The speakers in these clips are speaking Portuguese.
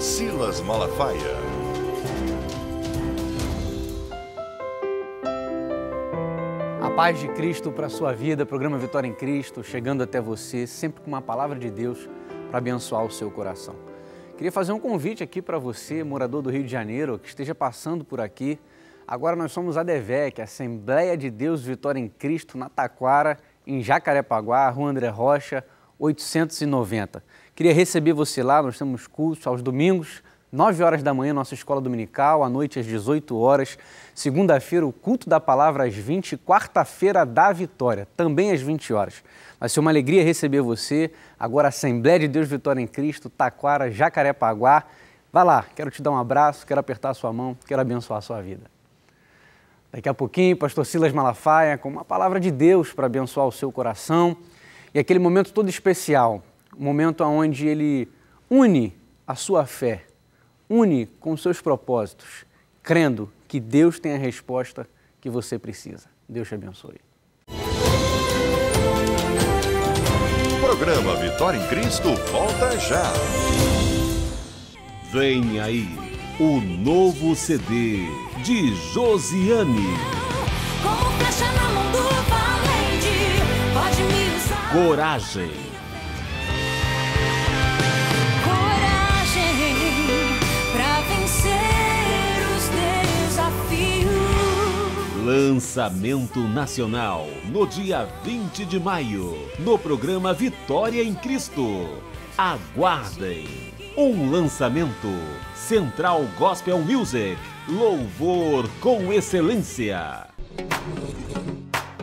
Silas Malafaia. A paz de Cristo para a sua vida, programa Vitória em Cristo, chegando até você, sempre com uma palavra de Deus para abençoar o seu coração. Queria fazer um convite aqui para você, morador do Rio de Janeiro, que esteja passando por aqui. Agora nós somos a DEVEC, Assembleia de Deus Vitória em Cristo, na Taquara, em Jacarepaguá, Rua André Rocha, 890. Queria receber você lá, nós temos curso aos domingos, 9 horas da manhã, nossa escola dominical, à noite às 18 horas. Segunda-feira, o culto da palavra às 20, quarta-feira da vitória, também às 20 horas. Vai ser uma alegria receber você. Agora, Assembleia de Deus Vitória em Cristo, Taquara, Jacarepaguá. Vai lá, quero te dar um abraço, quero apertar a sua mão, quero abençoar a sua vida. Daqui a pouquinho, pastor Silas Malafaia com uma palavra de Deus para abençoar o seu coração. E aquele momento todo especial, um momento onde ele une a sua fé, une com os seus propósitos, crendo que Deus tem a resposta que você precisa. Deus te abençoe. Programa Vitória em Cristo volta já. Vem aí o novo CD de Josiane. Como flecha na mão do valente, pode me usar. Coragem Lançamento nacional no dia 20 de maio, no programa Vitória em Cristo. Aguardem! Um lançamento Central Gospel Music. Louvor com excelência.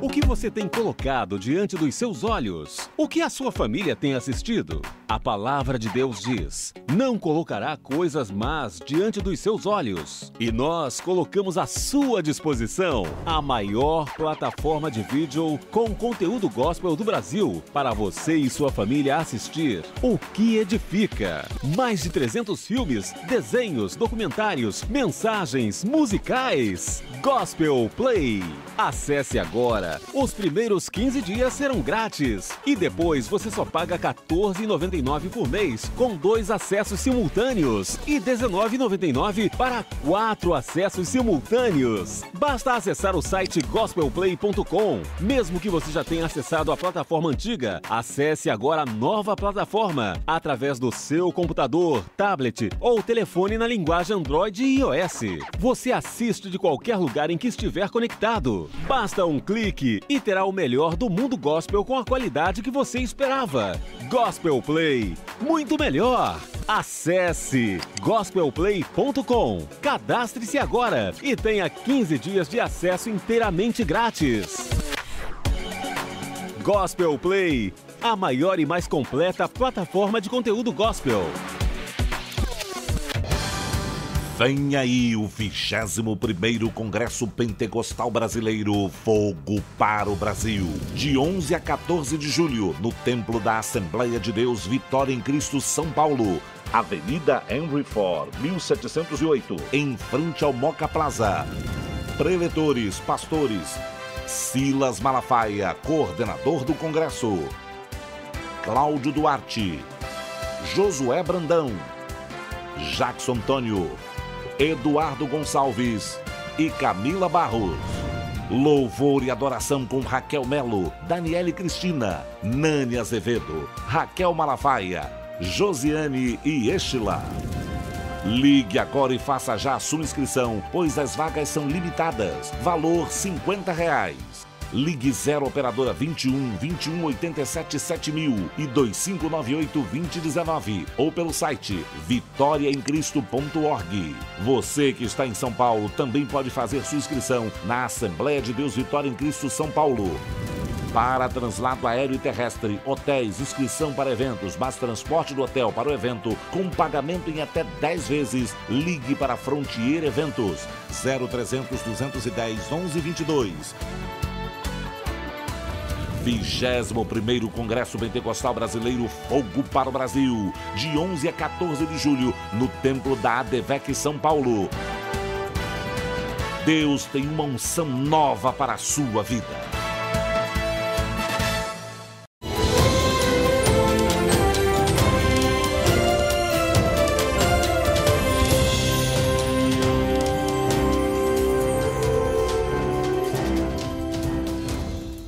O que você tem colocado diante dos seus olhos? O que a sua família tem assistido? A palavra de Deus diz: Não colocará coisas más diante dos seus olhos. E nós colocamos à sua disposição a maior plataforma de vídeo com conteúdo gospel do Brasil para você e sua família assistir. O que edifica? Mais de 300 filmes, desenhos, documentários, mensagens, musicais. Gospel Play. Acesse agora. Os primeiros 15 dias serão grátis e depois você só paga R$ 14,99 por mês com dois acessos simultâneos e R$ 19,99 para quatro acessos simultâneos. Basta acessar o site gospelplay.com. Mesmo que você já tenha acessado a plataforma antiga, acesse agora a nova plataforma através do seu computador, tablet ou telefone na linguagem Android e iOS. Você assiste de qualquer lugar em que estiver conectado. Basta um clique e terá o melhor do mundo gospel com a qualidade que você esperava. Gospel Play, muito melhor. Acesse gospelplay.com. Cadastre-se agora e tenha 15 dias de acesso inteiramente grátis. Gospel Play, a maior e mais completa plataforma de conteúdo gospel. Vem aí o 21º Congresso Pentecostal Brasileiro Fogo para o Brasil. De 11 a 14 de julho, no Templo da Assembleia de Deus Vitória em Cristo, São Paulo. Avenida Henry Ford, 1708, em frente ao Moca Plaza. Preletores, pastores. Silas Malafaia, coordenador do Congresso. Cláudio Duarte. Josué Brandão. Jackson Antônio. Eduardo Gonçalves e Camila Barros. Louvor e adoração com Raquel Melo, Daniele Cristina, Nani Azevedo, Raquel Malafaia, Josiane e Estila. Ligue agora e faça já a sua inscrição, pois as vagas são limitadas. Valor 50 reais. Ligue 0 Operadora 21 21 87 7000 e 2598 2019 ou pelo site vitoriaemcristo.org. Você que está em São Paulo também pode fazer sua inscrição na Assembleia de Deus Vitória em Cristo São Paulo. Para translado aéreo e terrestre, hotéis, inscrição para eventos, mas transporte do hotel para o evento com pagamento em até 10 vezes, ligue para Frontier Eventos 0300 210 1122. 21º Congresso Pentecostal Brasileiro Fogo para o Brasil, de 11 a 14 de julho, no Templo da ADVEC São Paulo. Deus tem uma unção nova para a sua vida.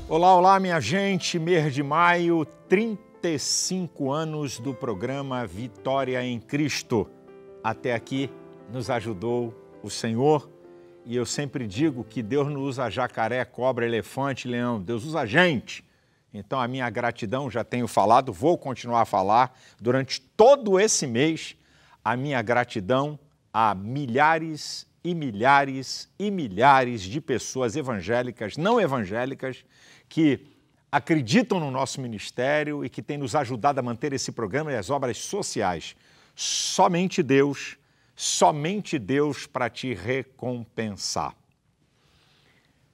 Olá, olá, minha gente. Mês de maio, 35 anos do programa Vitória em Cristo. Até aqui nos ajudou o Senhor e eu sempre digo que Deus não usa jacaré, cobra, elefante, leão. Deus usa gente. Então, a minha gratidão, já tenho falado, vou continuar a falar durante todo esse mês, a minha gratidão a milhares e milhares e milhares de pessoas evangélicas, não evangélicas, que acreditam no nosso ministério e que têm nos ajudado a manter esse programa e as obras sociais. Somente Deus, somente Deus para te recompensar.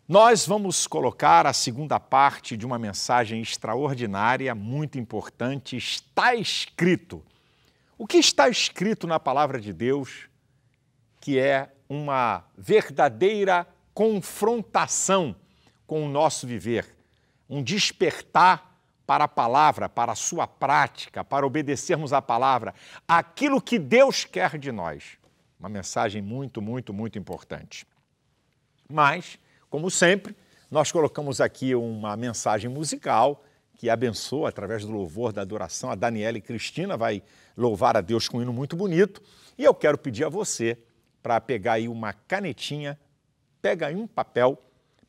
Nós vamos colocar a segunda parte de uma mensagem extraordinária, muito importante. Está escrito. O que está escrito na palavra de Deus, que é uma verdadeira confrontação com o nosso viver um despertar para a palavra, para a sua prática, para obedecermos à palavra, aquilo que Deus quer de nós. Uma mensagem muito, muito, muito importante. Mas, como sempre, nós colocamos aqui uma mensagem musical que abençoa através do louvor, da adoração. A Daniela e Cristina vai louvar a Deus com um hino muito bonito. E eu quero pedir a você para pegar aí uma canetinha, pega aí um papel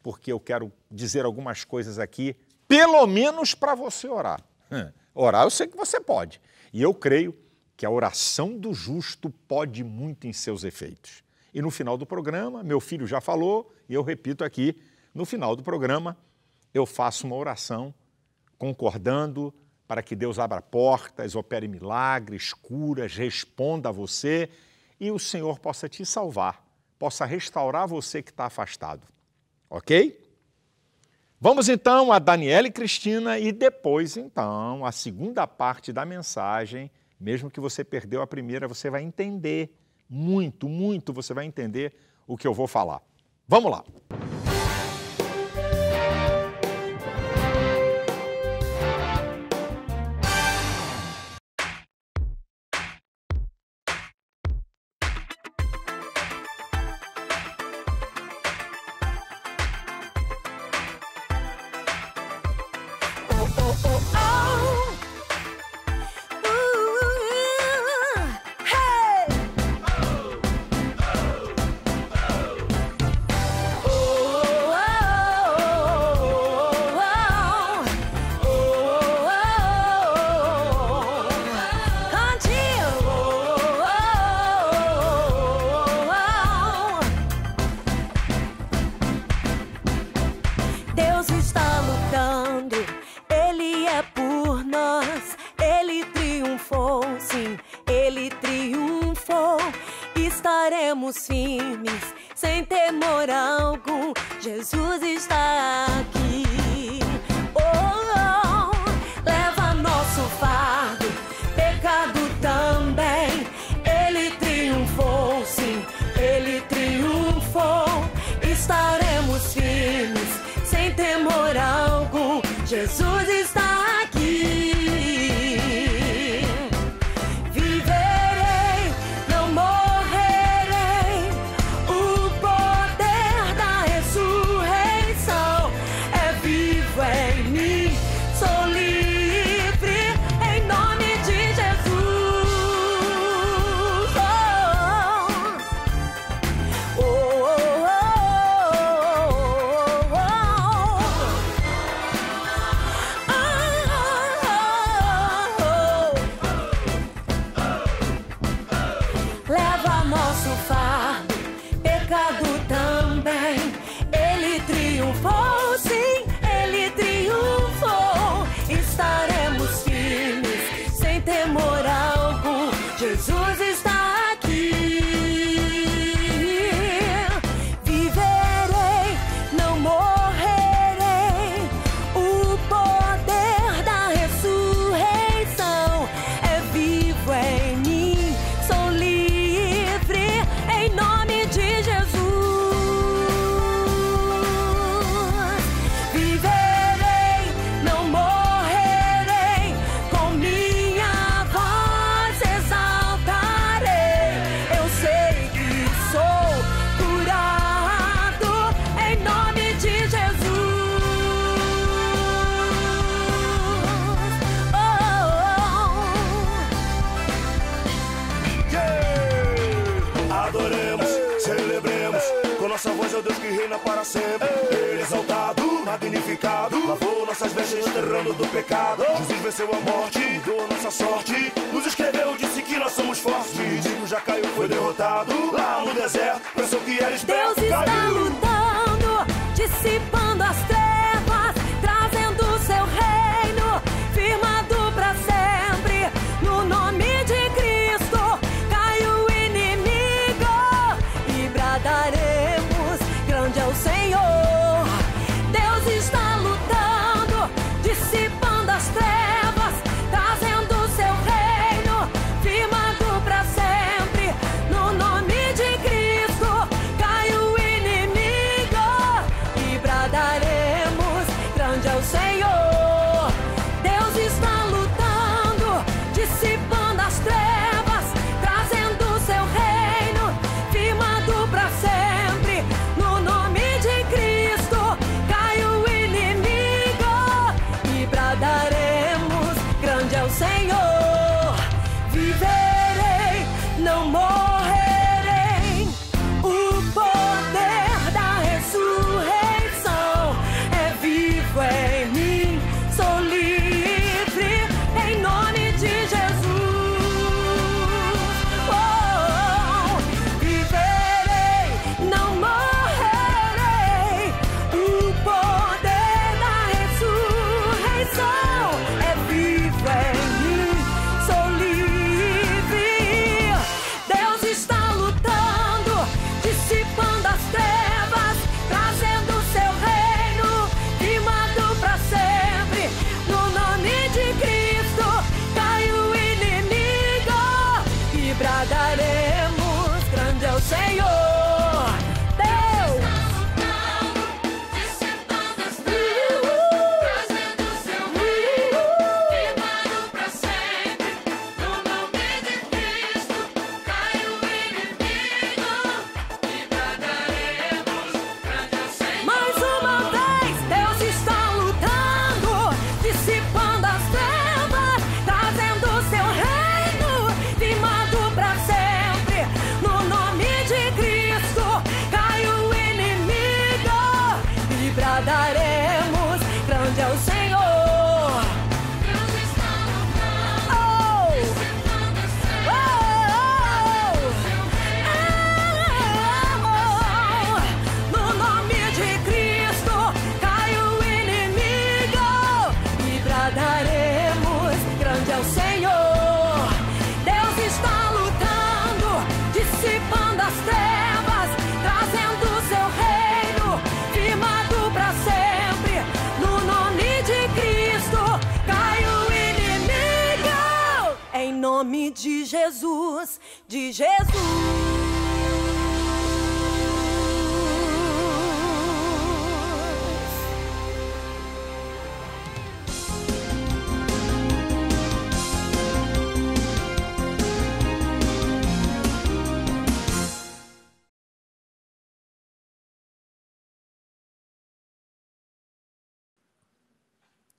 porque eu quero dizer algumas coisas aqui, pelo menos para você orar. Orar eu sei que você pode. E eu creio que a oração do justo pode muito em seus efeitos. E no final do programa, meu filho já falou, e eu repito aqui, no final do programa, eu faço uma oração concordando para que Deus abra portas, opere milagres, curas, responda a você e o Senhor possa te salvar, possa restaurar você que está afastado. Ok? Vamos então a Daniela e Cristina e depois, então, a segunda parte da mensagem. Mesmo que você perdeu a primeira, você vai entender muito, muito, você vai entender o que eu vou falar. Vamos lá! Jesus, de Jesus.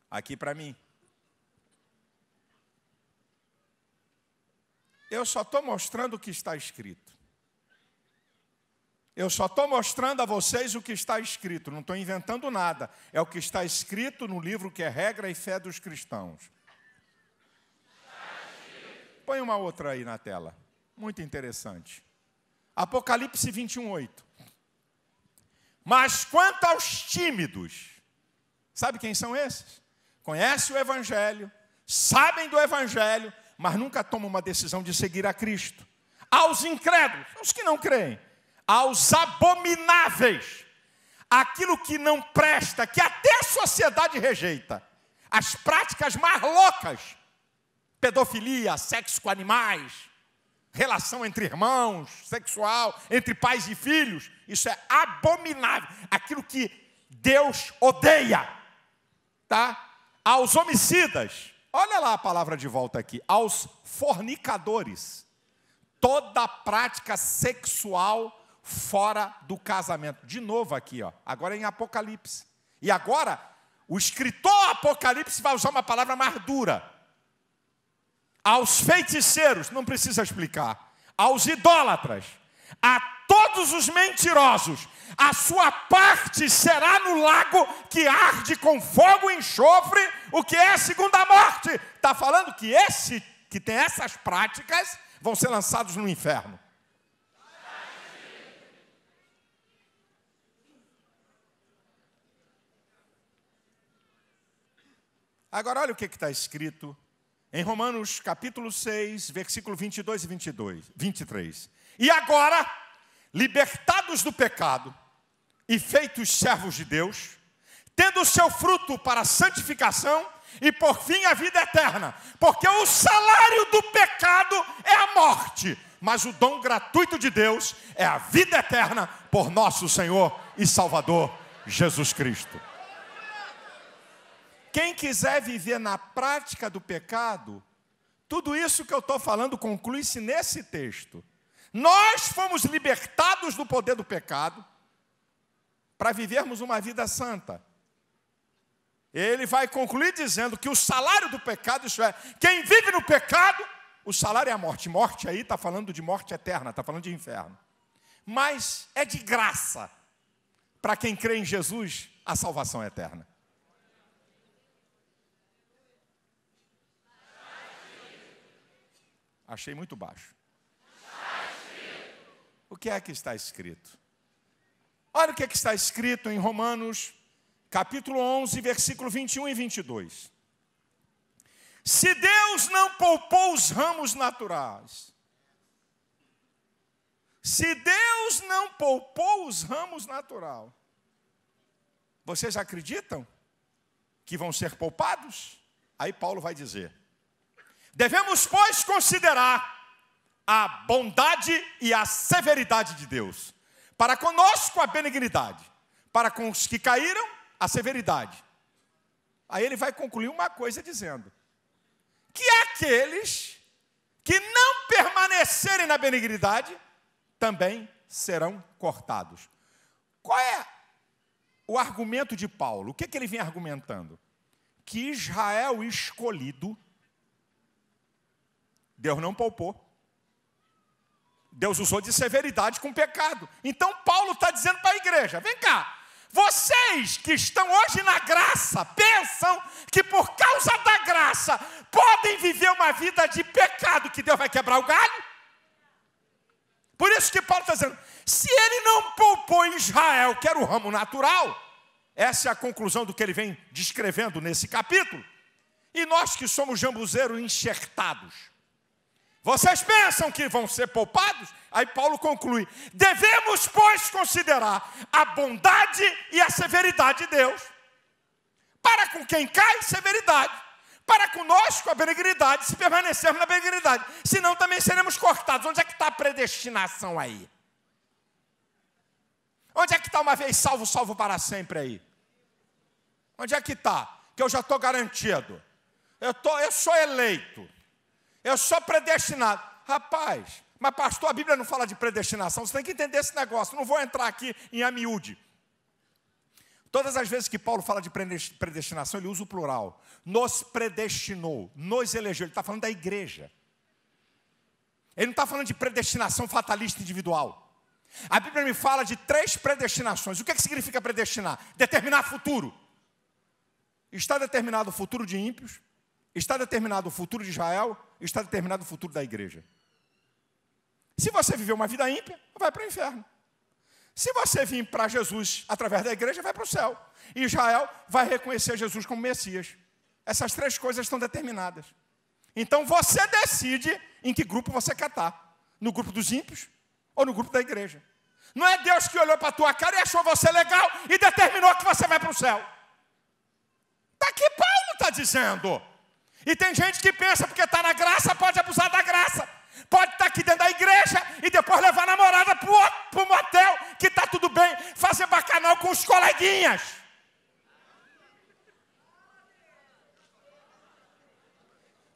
Aqui para mim. Eu só estou mostrando o que está escrito. Eu só estou mostrando a vocês o que está escrito, não estou inventando nada. É o que está escrito no livro que é Regra e Fé dos Cristãos. Põe uma outra aí na tela. Muito interessante. Apocalipse 21, 8. Mas quanto aos tímidos, sabe quem são esses? Conhecem o Evangelho, sabem do Evangelho, mas nunca tomam uma decisão de seguir a Cristo. Aos incrédulos, os que não creem, aos abomináveis, aquilo que não presta, que até a sociedade rejeita, as práticas mais loucas, pedofilia, sexo com animais, relação entre irmãos, sexual, entre pais e filhos, isso é abominável, aquilo que Deus odeia, tá? Aos homicidas, olha lá a palavra de volta aqui, aos fornicadores, toda prática sexual fora do casamento. De novo aqui, ó. Agora é em Apocalipse. E agora o escritor Apocalipse vai usar uma palavra mais dura. Aos feiticeiros, não precisa explicar. Aos idólatras, a todos os mentirosos, a sua parte será no lago que arde com fogo e enxofre, o que é a segunda morte. Está falando que esse que tem essas práticas vão ser lançados no inferno. Agora olha o que está escrito em Romanos capítulo 6, versículo 22 e 22, 23. E agora, libertados do pecado e feitos servos de Deus, tendo o seu fruto para a santificação e por fim a vida eterna, porque o salário do pecado é a morte, mas o dom gratuito de Deus é a vida eterna por nosso Senhor e Salvador Jesus Cristo. Quem quiser viver na prática do pecado, tudo isso que eu estou falando conclui-se nesse texto. Nós fomos libertados do poder do pecado para vivermos uma vida santa. Ele vai concluir dizendo que o salário do pecado, isso é, quem vive no pecado, o salário é a morte. Morte aí está falando de morte eterna, está falando de inferno. Mas é de graça para quem crê em Jesus a salvação é eterna. Achei muito baixo. O que é que está escrito? Olha o que, é que está escrito em Romanos, capítulo 11, versículo 21 e 22. Se Deus não poupou os ramos naturais, se Deus não poupou os ramos natural, vocês acreditam que vão ser poupados? Aí Paulo vai dizer: Devemos, pois, considerar a bondade e a severidade de Deus. Para conosco, a benignidade. Para com os que caíram, a severidade. Aí ele vai concluir uma coisa dizendo: que aqueles que não permanecerem na benignidade também serão cortados. Qual é o argumento de Paulo? O que, é que ele vem argumentando? Que Israel escolhido Deus não poupou. Deus usou de severidade com o pecado. Então Paulo está dizendo para a igreja: vem cá, vocês que estão hoje na graça, pensam que por causa da graça podem viver uma vida de pecado que Deus vai quebrar o galho? Por isso que Paulo está dizendo: se ele não poupou Israel, que era o ramo natural, essa é a conclusão do que ele vem descrevendo nesse capítulo. E nós que somos jambuzeiros enxertados, vocês pensam que vão ser poupados? Aí Paulo conclui: devemos, pois, considerar a bondade e a severidade de Deus. Para com quem cai, severidade. Para conosco, a benignidade, se permanecermos na benignidade. Senão também seremos cortados. Onde é que está a predestinação aí? Onde é que está uma vez salvo, salvo para sempre aí? Onde é que está? Que eu já estou garantido. Eu, tô, eu sou eleito. Eu sou predestinado. Rapaz, mas pastor, a Bíblia não fala de predestinação, você tem que entender esse negócio. Não vou entrar aqui em amiúde. Todas as vezes que Paulo fala de predestinação, ele usa o plural. Nos predestinou, nos elegeu. Ele está falando da igreja. Ele não está falando de predestinação fatalista individual. A Bíblia me fala de três predestinações. O que, é que significa predestinar? Determinar futuro. Está determinado o futuro de ímpios, está determinado o futuro de Israel, está determinado o futuro da igreja. Se você viver uma vida ímpia, vai para o inferno. Se você vir para Jesus através da igreja, vai para o céu. Israel vai reconhecer Jesus como Messias. Essas três coisas estão determinadas. Então você decide em que grupo você quer estar: no grupo dos ímpios ou no grupo da igreja. Não é Deus que olhou para a tua cara e achou você legal e determinou que você vai para o céu. Está aqui Paulo está dizendo. E tem gente que pensa, porque está na graça, pode abusar da graça. Pode estar tá aqui dentro da igreja e depois levar a namorada para o motel, que está tudo bem, fazer bacanal com os coleguinhas.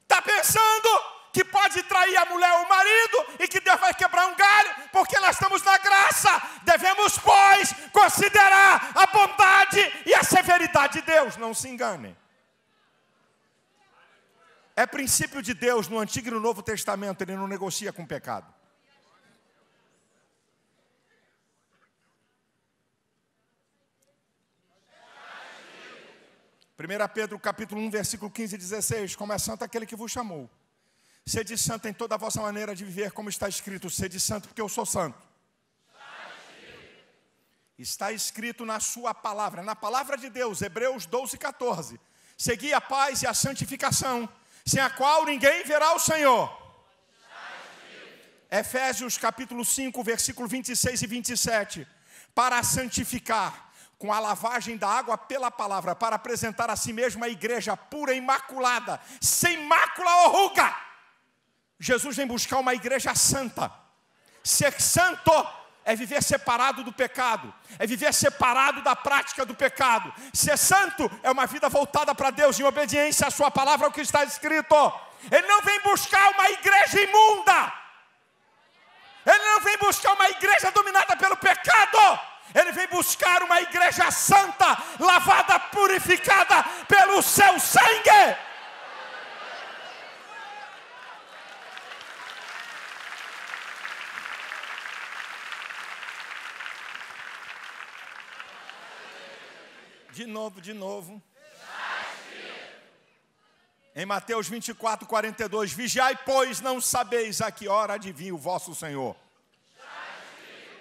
Está pensando que pode trair a mulher ou o marido e que Deus vai quebrar um galho, porque nós estamos na graça. Devemos, pois, considerar a bondade e a severidade de Deus. Não se engane. É princípio de Deus no Antigo e no Novo Testamento, ele não negocia com o pecado. Primeira Pedro capítulo 1, versículo 15 e 16, como é santo aquele que vos chamou. Sede santo em toda a vossa maneira de viver, como está escrito, sede santo porque eu sou santo. Está escrito na sua palavra, na palavra de Deus, Hebreus 12, 14. Segui a paz e a santificação sem a qual ninguém verá o Senhor. Efésios capítulo 5, versículo 26 e 27. Para santificar com a lavagem da água pela palavra, para apresentar a si mesmo a igreja pura e imaculada, sem mácula ou ruga. Jesus vem buscar uma igreja santa. Ser santo é viver separado do pecado, é viver separado da prática do pecado. Ser santo é uma vida voltada para Deus, em obediência à Sua palavra, ao que está escrito. Ele não vem buscar uma igreja imunda, ele não vem buscar uma igreja dominada pelo pecado, ele vem buscar uma igreja santa, lavada, purificada pelo seu sangue. De novo, de novo. Em Mateus 24, 42, vigiai, pois não sabeis a que hora adivinha o vosso Senhor.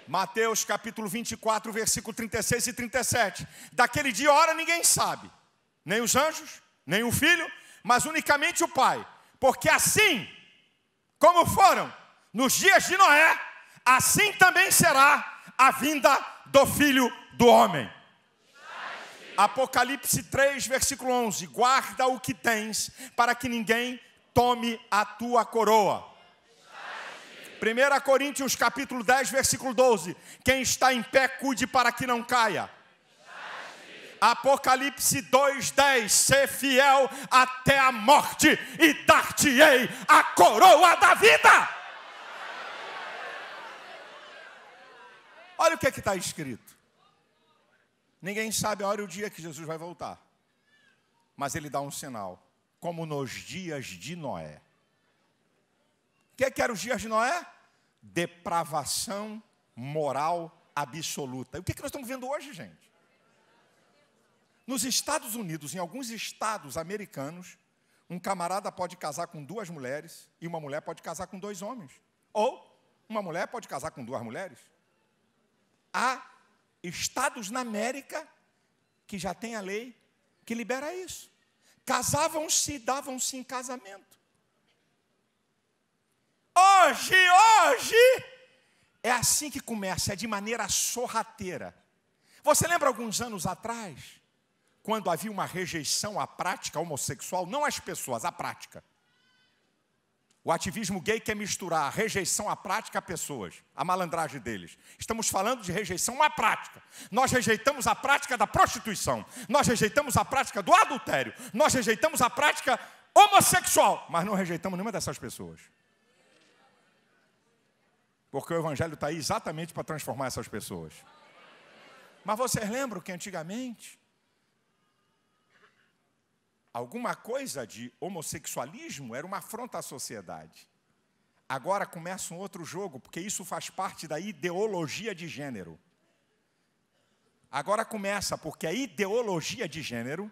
Mateus capítulo 24, versículo 36 e 37. Daquele dia, hora ninguém sabe, nem os anjos, nem o filho, mas unicamente o Pai. Porque assim como foram nos dias de Noé, assim também será a vinda do filho do homem. Apocalipse 3, versículo 11: Guarda o que tens, para que ninguém tome a tua coroa. 1 Coríntios capítulo 10, versículo 12: Quem está em pé, cuide para que não caia. Apocalipse 2:10 Ser fiel até a morte e dar-te-ei a coroa da vida. Olha o que está escrito. Ninguém sabe a hora e o dia que Jesus vai voltar. Mas ele dá um sinal, como nos dias de Noé. O que, que eram os dias de Noé? Depravação moral absoluta. E o que, que nós estamos vendo hoje, gente? Nos Estados Unidos, em alguns estados americanos, um camarada pode casar com duas mulheres e uma mulher pode casar com dois homens. Ou uma mulher pode casar com duas mulheres. Há estados na América que já tem a lei que libera isso. Casavam-se e davam-se em casamento. Hoje, hoje, é assim que começa, é de maneira sorrateira. Você lembra alguns anos atrás, quando havia uma rejeição à prática homossexual, não às pessoas, à prática. O ativismo gay quer misturar a rejeição à prática a pessoas, a malandragem deles. Estamos falando de rejeição à prática. Nós rejeitamos a prática da prostituição, nós rejeitamos a prática do adultério, nós rejeitamos a prática homossexual, mas não rejeitamos nenhuma dessas pessoas. Porque o Evangelho está aí exatamente para transformar essas pessoas. Mas vocês lembram que antigamente alguma coisa de homossexualismo era uma afronta à sociedade. Agora começa um outro jogo, porque isso faz parte da ideologia de gênero. Agora começa porque a ideologia de gênero,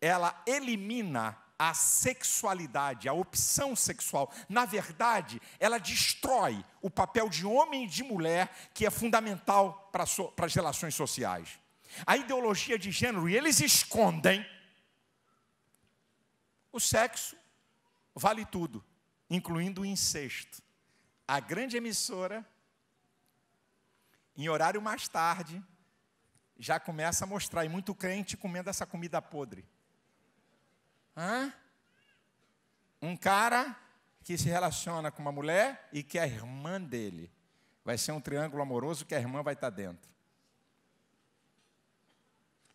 ela elimina a sexualidade, a opção sexual. Na verdade, ela destrói o papel de homem e de mulher, que é fundamental para, so, para as relações sociais. A ideologia de gênero, e eles escondem o sexo vale tudo, incluindo o incesto. A grande emissora, em horário mais tarde, já começa a mostrar, e muito crente comendo essa comida podre. Hã? Um cara que se relaciona com uma mulher e que é a irmã dele. Vai ser um triângulo amoroso que a irmã vai estar dentro.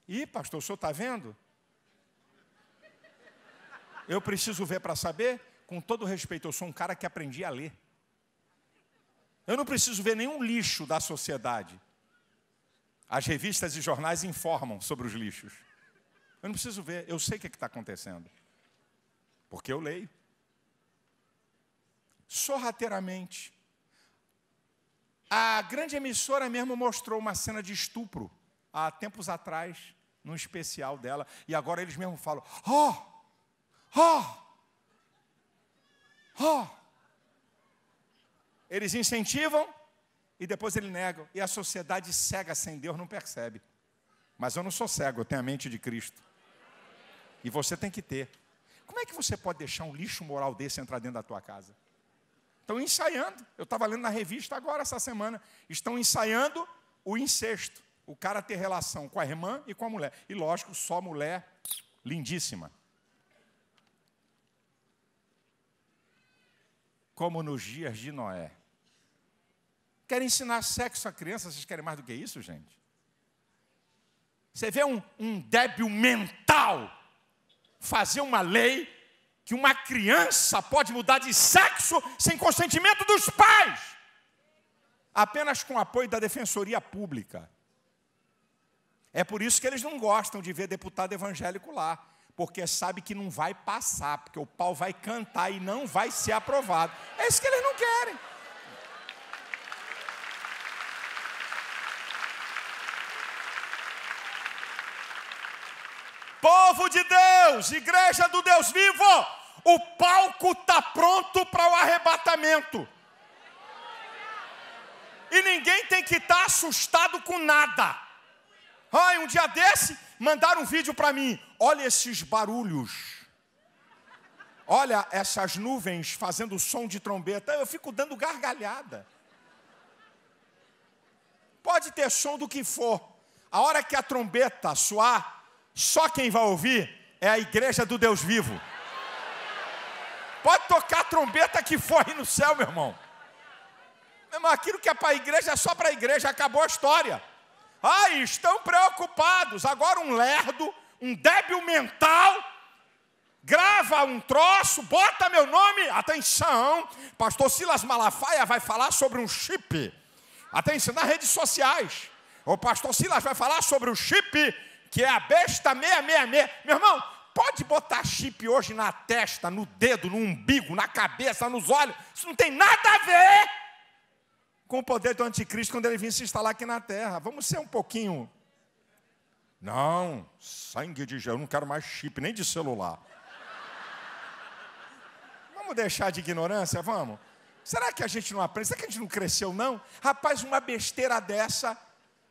Ih, pastor, o senhor está vendo? Eu preciso ver para saber? Com todo respeito, eu sou um cara que aprendi a ler. Eu não preciso ver nenhum lixo da sociedade. As revistas e jornais informam sobre os lixos. Eu não preciso ver, eu sei o que é está acontecendo. Porque eu leio. Sorrateiramente. A grande emissora mesmo mostrou uma cena de estupro há tempos atrás num especial dela. E agora eles mesmos falam: ó, ó, ó. Eles incentivam e depois eles negam. E a sociedade cega sem Deus não percebe. Mas eu não sou cego, eu tenho a mente de Cristo. E você tem que ter. Como é que você pode deixar um lixo moral desse entrar dentro da tua casa? Estão ensaiando. Eu estava lendo na revista agora, essa semana. Estão ensaiando o incesto. O cara ter relação com a irmã e com a mulher. E lógico, só mulher lindíssima. Como nos dias de Noé. Querem ensinar sexo à criança? Vocês querem mais do que isso, gente? Você vê um, um débil mental fazer uma lei que uma criança pode mudar de sexo sem consentimento dos pais, apenas com apoio da defensoria pública. É por isso que eles não gostam de ver deputado evangélico lá, porque sabe que não vai passar, porque o pau vai cantar e não vai ser aprovado. É isso que eles não querem. Povo de Deus, igreja do Deus vivo, o palco está pronto para o arrebatamento. E ninguém tem que estar tá assustado com nada. Ai, um dia desse, mandaram um vídeo para mim. Olha esses barulhos. Olha essas nuvens fazendo som de trombeta. Eu fico dando gargalhada. Pode ter som do que for. A hora que a trombeta soar, só quem vai ouvir é a igreja do Deus vivo. Pode tocar a trombeta que for aí no céu, meu irmão. Meu irmão, aquilo que é para a igreja é só para a igreja, acabou a história. Ai, estão preocupados. Agora um lerdo, um débil mental, grava um troço, bota meu nome. Atenção, pastor Silas Malafaia vai falar sobre um chip. Atenção, nas redes sociais. O pastor Silas vai falar sobre o chip que é a besta 666. Meu irmão, pode botar chip hoje na testa, no dedo, no umbigo, na cabeça, nos olhos. Isso não tem nada a ver com o poder do anticristo quando ele vir se instalar aqui na terra. Vamos ser um pouquinho. Não, sangue de Jesus, eu não quero mais chip, nem de celular. Vamos deixar de ignorância, vamos? Será que a gente não aprende? Será que a gente não cresceu, não? Rapaz, uma besteira dessa.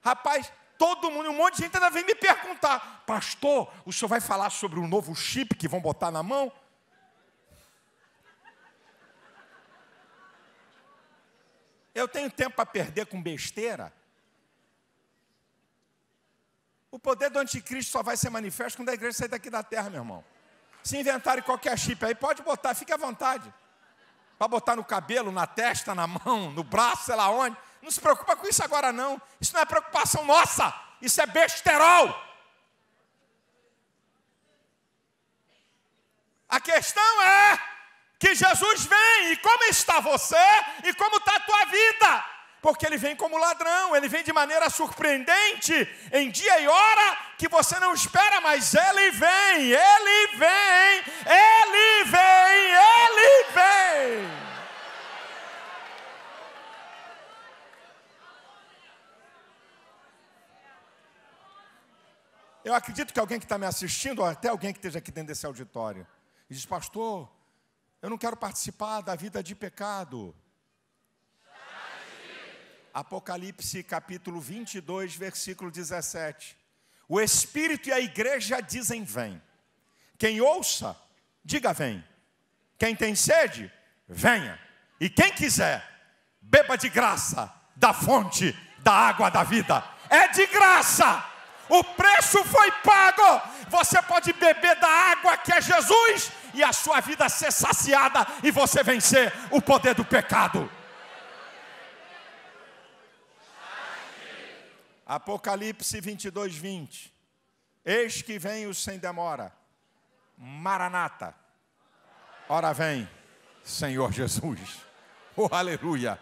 Rapaz, todo mundo, um monte de gente ainda vem me perguntar: Pastor, o senhor vai falar sobre o novo chip que vão botar na mão? Eu tenho tempo para perder com besteira? O poder do anticristo só vai ser manifesto quando a igreja sair daqui da terra, meu irmão. Se inventarem qualquer chip aí, pode botar, fique à vontade. Para botar no cabelo, na testa, na mão, no braço, sei lá onde. Não se preocupa com isso agora, não. Isso não é preocupação nossa. Isso é besterol. A questão é que Jesus vem, e como está você, e como está a tua vida. Porque ele vem como ladrão, ele vem de maneira surpreendente, em dia e hora que você não espera, mas ele vem, ele vem, ele vem, ele vem. Eu acredito que alguém que está me assistindo, ou até alguém que esteja aqui dentro desse auditório, diz, pastor, eu não quero participar da vida de pecado. Apocalipse capítulo 22, versículo 17. O Espírito e a igreja dizem: Vem. Quem ouça, diga: Vem. Quem tem sede, venha. E quem quiser, beba de graça da fonte da água da vida. É de graça o preço foi pago. Você pode beber da água que é Jesus e a sua vida ser saciada e você vencer o poder do pecado. Apocalipse 22, 20. Eis que venho sem demora. Maranata. Ora vem, Senhor Jesus. Oh, aleluia.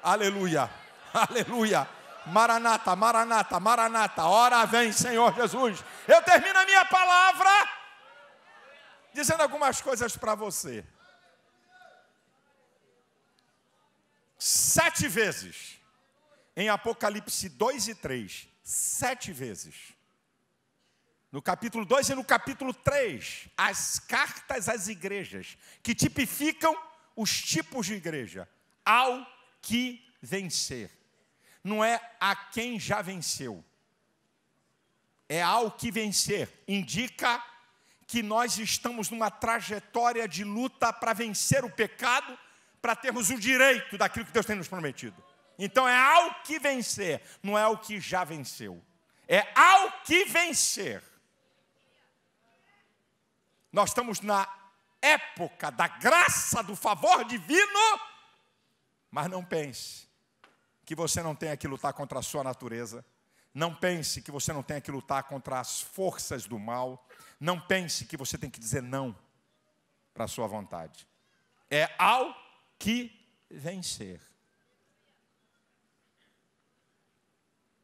Aleluia. Aleluia. Maranata, Maranata, Maranata, ora vem, Senhor Jesus. Eu termino a minha palavra dizendo algumas coisas para você. Sete vezes, em Apocalipse 2 e 3, sete vezes, no capítulo 2 e no capítulo 3, as cartas às igrejas, que tipificam os tipos de igreja. Ao que vencer. Não é a quem já venceu. É ao que vencer. Indica que nós estamos numa trajetória de luta para vencer o pecado, para termos o direito daquilo que Deus tem nos prometido. Então é ao que vencer, não é ao que já venceu. É ao que vencer. Nós estamos na época da graça, do favor divino, mas não pense que você não tenha que lutar contra a sua natureza. Não pense que você não tenha que lutar contra as forças do mal. Não pense que você tem que dizer não para a sua vontade. É ao que vencer.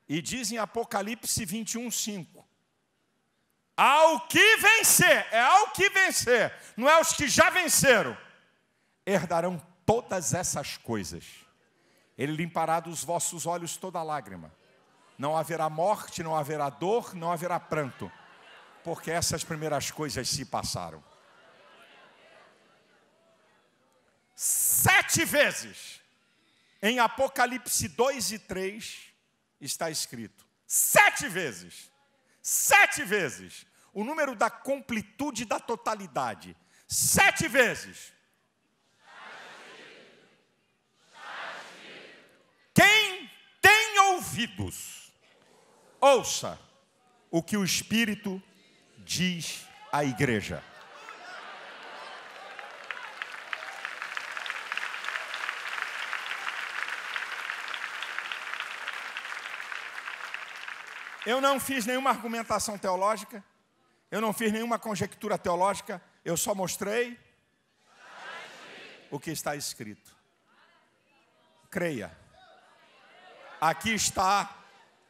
E diz em Apocalipse 21, 5: Ao que vencer, é ao que vencer, não é os que já venceram, herdarão todas essas coisas. Ele limpará dos vossos olhos toda lágrima. Não haverá morte, não haverá dor, não haverá pranto, porque essas primeiras coisas se passaram. Sete vezes em Apocalipse 2 e 3 está escrito. Sete vezes. Sete vezes. O número da completude da totalidade. Sete vezes. Quem tem ouvidos, ouça o que o Espírito diz à igreja. Eu não fiz nenhuma argumentação teológica, eu não fiz nenhuma conjectura teológica, eu só mostrei o que está escrito. Creia. Aqui está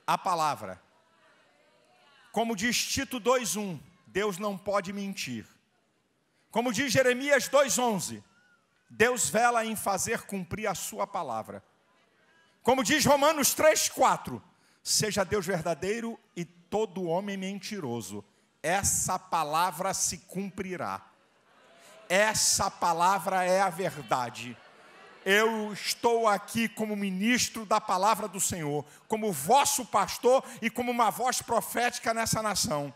a palavra. Como diz Tito 2:1, Deus não pode mentir. Como diz Jeremias 2:11, Deus vela em fazer cumprir a sua palavra. Como diz Romanos 3:4, seja Deus verdadeiro e todo homem mentiroso. Essa palavra se cumprirá. Essa palavra é a verdade. Eu estou aqui como ministro da palavra do Senhor, como vosso pastor e como uma voz profética nessa nação,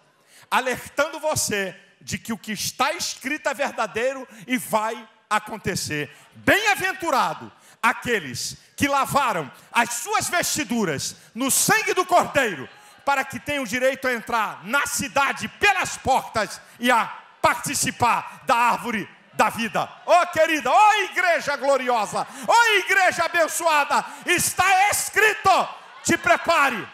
alertando você de que o que está escrito é verdadeiro e vai acontecer. Bem-aventurado aqueles que lavaram as suas vestiduras no sangue do Cordeiro, para que tenham direito a entrar na cidade pelas portas e a participar da árvore da vida. Oh querida, oh igreja gloriosa, oh igreja abençoada, está escrito: te prepare.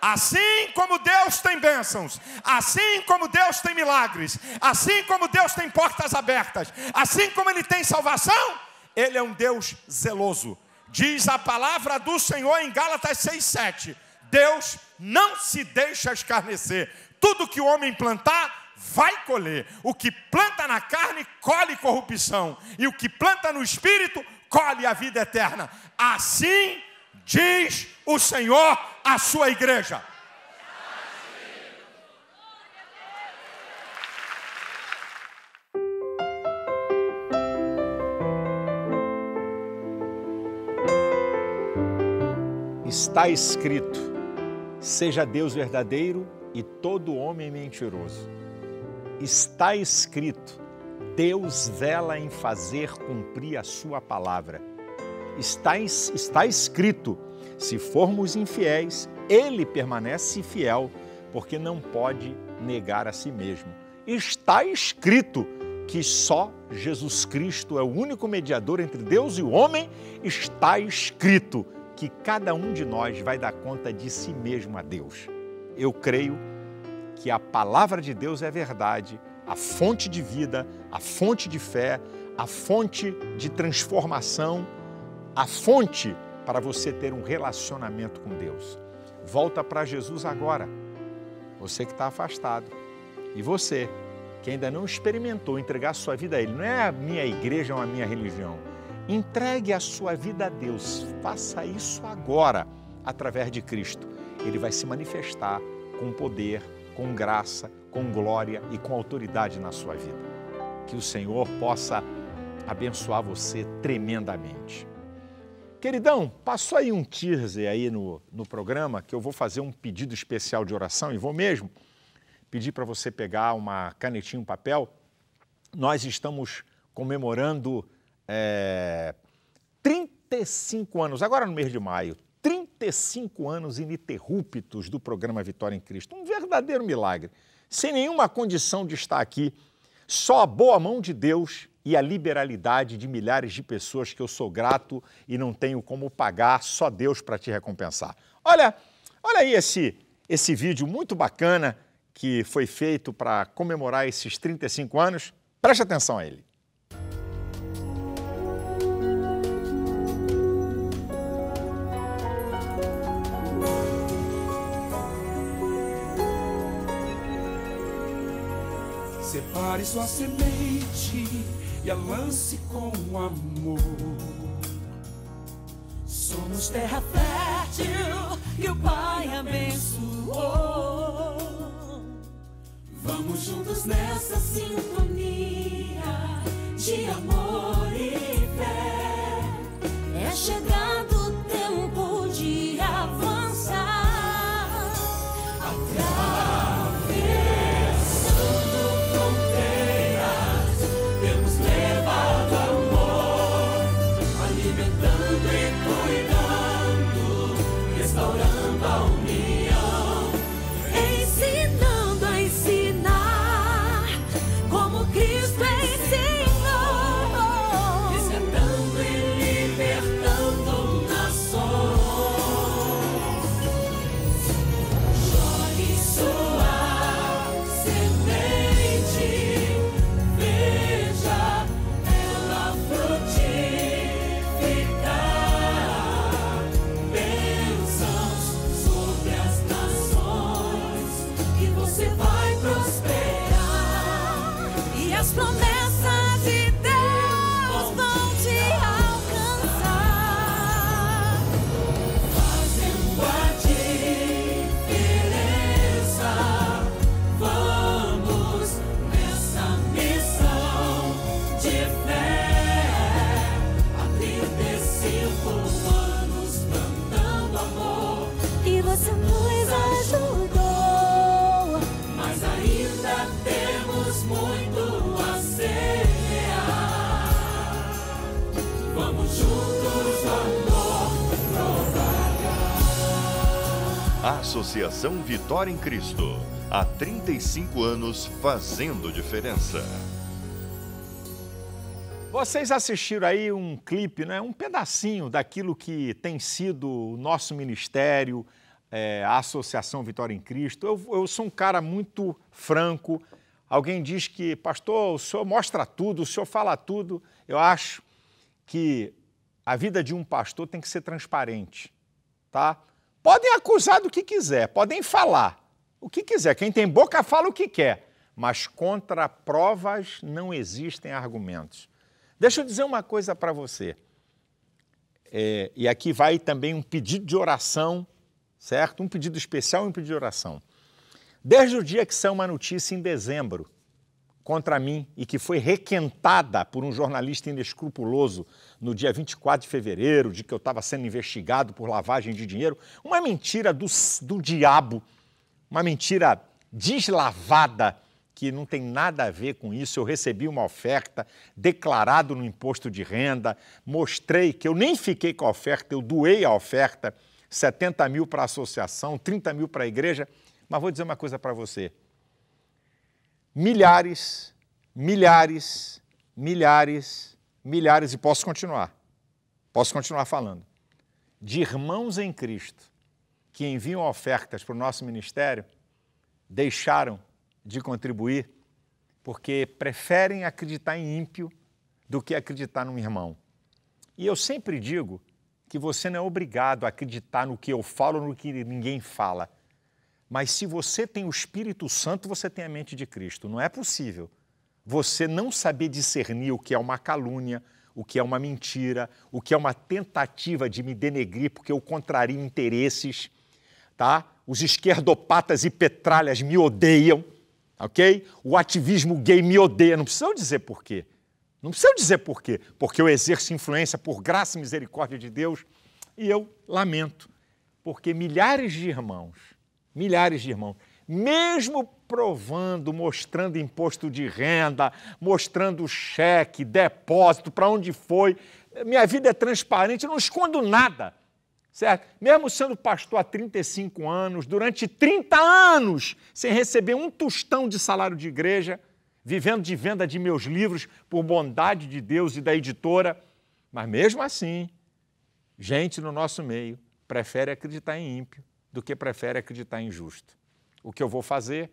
Assim como Deus tem bênçãos, assim como Deus tem milagres, assim como Deus tem portas abertas, assim como Ele tem salvação, Ele é um Deus zeloso. Diz a palavra do Senhor em Gálatas 6,7: Deus não se deixa escarnecer, tudo que o homem plantar, vai colher. O que planta na carne, colhe corrupção, e o que planta no espírito, colhe a vida eterna. Assim diz o Senhor à sua igreja. Está escrito: seja Deus verdadeiro e todo homem mentiroso. Está escrito: Deus vela em fazer cumprir a sua palavra. Está, está escrito: se formos infiéis, ele permanece fiel, porque não pode negar a si mesmo. Está escrito que só Jesus Cristo é o único mediador entre Deus e o homem. Está escrito que cada um de nós vai dar conta de si mesmo a Deus. Eu creio que a palavra de Deus é verdade, a fonte de vida, a fonte de fé, a fonte de transformação, a fonte para você ter um relacionamento com Deus. Volta para Jesus agora, você que está afastado. E você que ainda não experimentou entregar sua vida a Ele, não é a minha igreja ou a minha religião Entregue a sua vida a Deus. Faça isso agora, através de Cristo. Ele vai se manifestar com poder, com graça, com glória e com autoridade na sua vida. Que o Senhor possa abençoar você tremendamente. Queridão, passou aí um teaser aí no, no programa que eu vou fazer um pedido especial de oração e vou mesmo pedir para você pegar uma canetinha, um papel. Nós estamos comemorando é, 35 anos, agora no mês de maio, 35 anos ininterruptos do programa Vitória em Cristo. Um verdadeiro milagre. Sem nenhuma condição de estar aqui, só a boa mão de Deus e a liberalidade de milhares de pessoas que eu sou grato e não tenho como pagar, só Deus para te recompensar. Olha, olha aí esse, esse vídeo muito bacana que foi feito para comemorar esses 35 anos. Preste atenção a ele. Separe sua semente e a lance com amor. Somos terra fértil que o Pai abençoou. Vamos juntos nessa sintonia de amor e fé. É chegado Associação Vitória em Cristo. Há 35 anos fazendo diferença. Vocês assistiram aí um clipe, né? um pedacinho daquilo que tem sido o nosso ministério, é, a Associação Vitória em Cristo. Eu, eu sou um cara muito franco. Alguém diz que, pastor, o senhor mostra tudo, o senhor fala tudo. Eu acho que a vida de um pastor tem que ser transparente, tá? Podem acusar do que quiser, podem falar o que quiser. Quem tem boca fala o que quer, mas contra provas não existem argumentos. Deixa eu dizer uma coisa para você. É, e aqui vai também um pedido de oração, certo? Um pedido especial e um pedido de oração. Desde o dia que saiu uma notícia em dezembro contra mim e que foi requentada por um jornalista inescrupuloso no dia 24 de fevereiro, de que eu estava sendo investigado por lavagem de dinheiro, uma mentira do, do diabo, uma mentira deslavada que não tem nada a ver com isso. Eu recebi uma oferta declarado no imposto de renda, mostrei que eu nem fiquei com a oferta, eu doei a oferta, 70 mil para a associação, 30 mil para a igreja. Mas vou dizer uma coisa para você. Milhares, milhares, milhares, milhares, e posso continuar, posso continuar falando, de irmãos em Cristo que enviam ofertas para o nosso ministério deixaram de contribuir porque preferem acreditar em ímpio do que acreditar num irmão. E eu sempre digo que você não é obrigado a acreditar no que eu falo no que ninguém fala. Mas se você tem o Espírito Santo, você tem a mente de Cristo. Não é possível você não saber discernir o que é uma calúnia, o que é uma mentira, o que é uma tentativa de me denegrir porque eu contrario interesses, tá? os esquerdopatas e petralhas me odeiam, ok? O ativismo gay me odeia. Não precisa eu dizer por quê. Não precisa eu dizer por quê. Porque eu exerço influência por graça e misericórdia de Deus. E eu lamento, porque milhares de irmãos, milhares de irmãos, mesmo provando, mostrando imposto de renda, mostrando cheque, depósito, para onde foi, minha vida é transparente, eu não escondo nada certo? Mesmo sendo pastor há 35 anos, durante 30 anos, sem receber um tostão de salário de igreja, vivendo de venda de meus livros por bondade de Deus e da editora, mas mesmo assim, gente no nosso meio prefere acreditar em ímpio do que prefere acreditar em justo. O que eu vou fazer?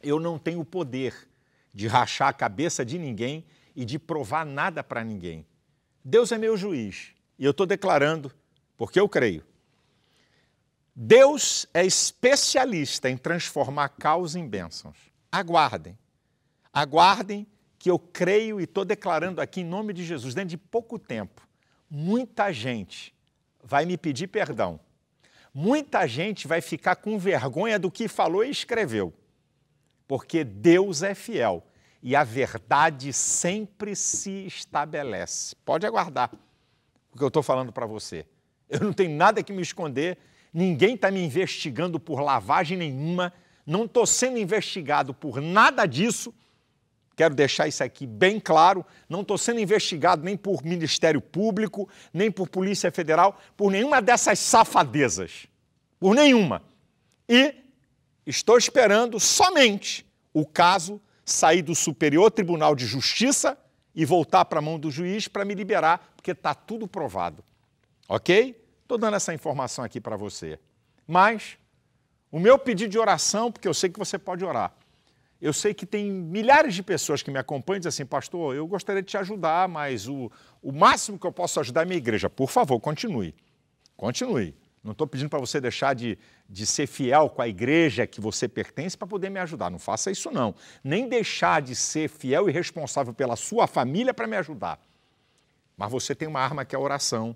Eu não tenho o poder de rachar a cabeça de ninguém e de provar nada para ninguém. Deus é meu juiz e eu estou declarando porque eu creio. Deus é especialista em transformar causa em bênçãos. Aguardem. Aguardem que eu creio e estou declarando aqui em nome de Jesus, dentro de pouco tempo, muita gente vai me pedir perdão. Muita gente vai ficar com vergonha do que falou e escreveu. Porque Deus é fiel e a verdade sempre se estabelece. Pode aguardar o que eu estou falando para você. Eu não tenho nada que me esconder, ninguém está me investigando por lavagem nenhuma, não estou sendo investigado por nada disso. Quero deixar isso aqui bem claro. Não estou sendo investigado nem por Ministério Público, nem por Polícia Federal, por nenhuma dessas safadezas. Por nenhuma. E estou esperando somente o caso sair do Superior Tribunal de Justiça e voltar para a mão do juiz para me liberar, porque está tudo provado. Ok? Estou dando essa informação aqui para você. Mas o meu pedido de oração, porque eu sei que você pode orar. Eu sei que tem milhares de pessoas que me acompanham e dizem assim, pastor, eu gostaria de te ajudar, mas o, o máximo que eu posso ajudar é a minha igreja. Por favor, continue. Continue. Não estou pedindo para você deixar de, de ser fiel com a igreja que você pertence para poder me ajudar. Não faça isso, não. Nem deixar de ser fiel e responsável pela sua família para me ajudar. Mas você tem uma arma que é a oração.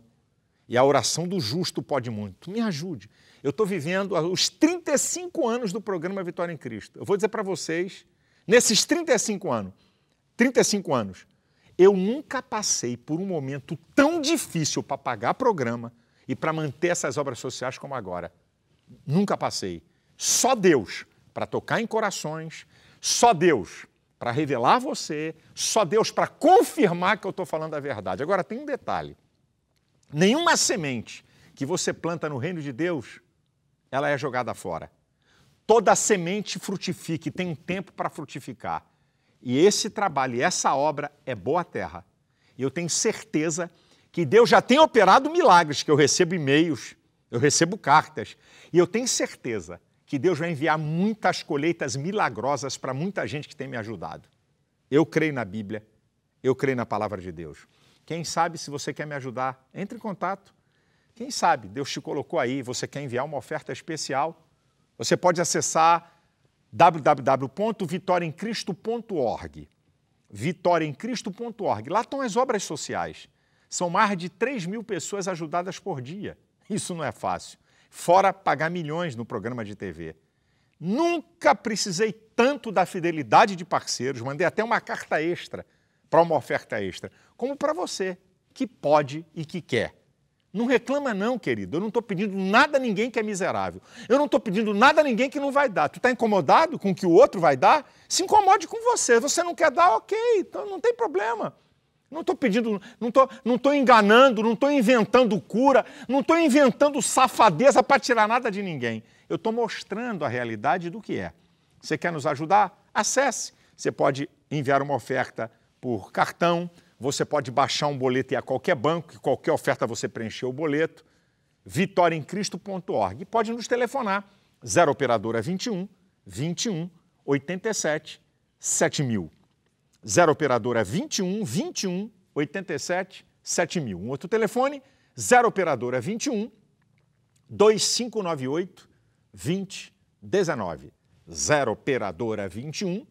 E a oração do justo pode muito. Me ajude. Eu estou vivendo os 35 anos do programa Vitória em Cristo. Eu vou dizer para vocês, nesses 35 anos, 35 anos, eu nunca passei por um momento tão difícil para pagar programa e para manter essas obras sociais como agora. Nunca passei. Só Deus para tocar em corações, só Deus para revelar você, só Deus para confirmar que eu estou falando a verdade. Agora, tem um detalhe. Nenhuma semente que você planta no reino de Deus, ela é jogada fora. Toda semente frutifica e tem um tempo para frutificar. E esse trabalho e essa obra é boa terra. E eu tenho certeza que Deus já tem operado milagres, que eu recebo e-mails, eu recebo cartas. E eu tenho certeza que Deus vai enviar muitas colheitas milagrosas para muita gente que tem me ajudado. Eu creio na Bíblia, eu creio na palavra de Deus. Quem sabe, se você quer me ajudar, entre em contato. Quem sabe, Deus te colocou aí, você quer enviar uma oferta especial. Você pode acessar www.vitoriaemcristo.org. vitoriaemcristo.org. Lá estão as obras sociais. São mais de 3 mil pessoas ajudadas por dia. Isso não é fácil. Fora pagar milhões no programa de TV. Nunca precisei tanto da fidelidade de parceiros, mandei até uma carta extra para uma oferta extra, como para você que pode e que quer. Não reclama não, querido. Eu não estou pedindo nada a ninguém que é miserável. Eu não estou pedindo nada a ninguém que não vai dar. Tu está incomodado com o que o outro vai dar? Se incomode com você. Você não quer dar, ok, então não tem problema. Não estou pedindo, não estou não tô enganando, não estou inventando cura, não estou inventando safadeza para tirar nada de ninguém. Eu estou mostrando a realidade do que é. Você quer nos ajudar? Acesse. Você pode enviar uma oferta por cartão, você pode baixar um boleto e ir a qualquer banco, que qualquer oferta você preencher o boleto, vitoriaemcristo.org. Pode nos telefonar, 0 operadora 21 21 87 7000. 0 operadora 21 21 87 7000. Um outro telefone, 0 operadora 21 2598 2019. 0 operadora 21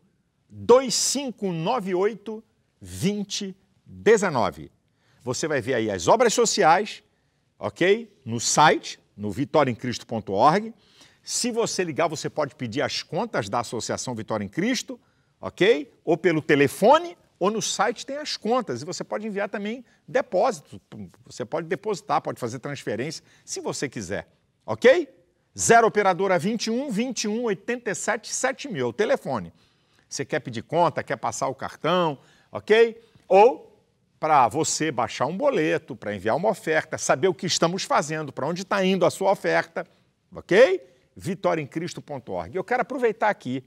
2598 2019. Você vai ver aí as obras sociais, ok? No site, no vitoriaemcristo.org. Se você ligar, você pode pedir as contas da Associação Vitória em Cristo, ok? Ou pelo telefone, ou no site tem as contas. E você pode enviar também depósitos. Você pode depositar, pode fazer transferência, se você quiser, ok? 0 operadora 21 21 87 7000, o telefone. Você quer pedir conta, quer passar o cartão, ok? Ou para você baixar um boleto, para enviar uma oferta, saber o que estamos fazendo, para onde está indo a sua oferta, ok? vitoriaemcristo.org. Eu quero aproveitar aqui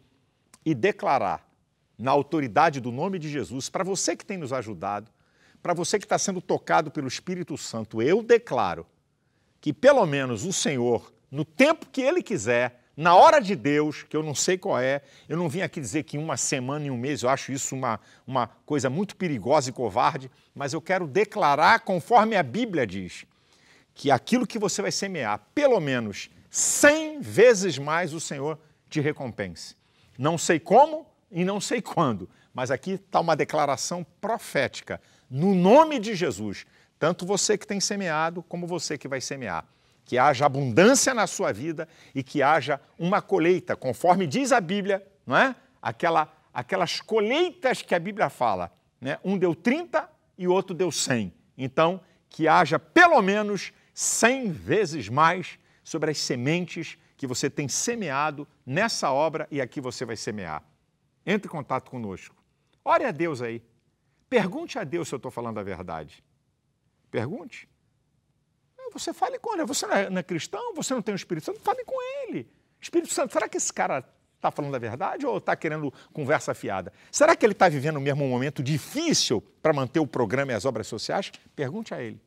e declarar, na autoridade do nome de Jesus, para você que tem nos ajudado, para você que está sendo tocado pelo Espírito Santo, eu declaro que pelo menos o Senhor, no tempo que Ele quiser, na hora de Deus, que eu não sei qual é, eu não vim aqui dizer que em uma semana, em um mês, eu acho isso uma, uma coisa muito perigosa e covarde, mas eu quero declarar, conforme a Bíblia diz, que aquilo que você vai semear, pelo menos cem vezes mais o Senhor te recompense. Não sei como e não sei quando, mas aqui está uma declaração profética, no nome de Jesus, tanto você que tem semeado, como você que vai semear. Que haja abundância na sua vida e que haja uma colheita, conforme diz a Bíblia, não é? Aquela, aquelas colheitas que a Bíblia fala. Né? Um deu 30 e o outro deu 100. Então, que haja pelo menos 100 vezes mais sobre as sementes que você tem semeado nessa obra e aqui você vai semear. Entre em contato conosco. Ore a Deus aí. Pergunte a Deus se eu estou falando a verdade. Pergunte. Você fale com ele. Você não é, não é cristão? Você não tem o Espírito Santo? Fale com ele. Espírito Santo, será que esse cara está falando a verdade ou está querendo conversa fiada? Será que ele está vivendo mesmo um momento difícil para manter o programa e as obras sociais? Pergunte a ele.